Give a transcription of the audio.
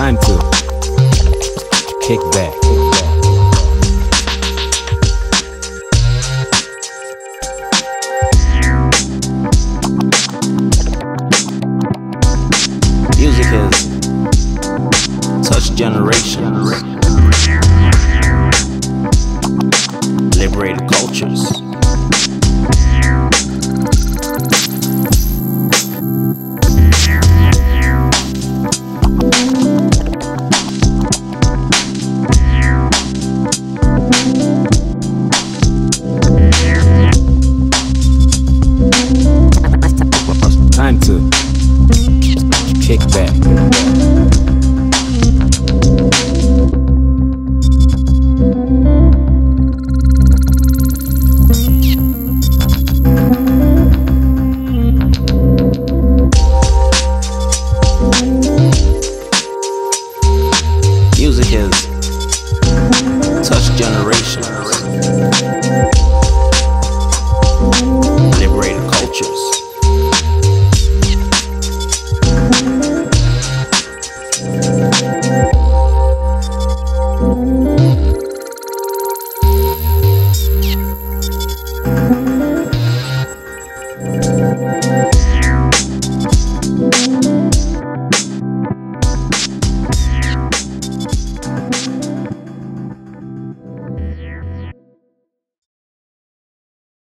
time to kick back. Music has touched generations, liberated cultures. kick back. music is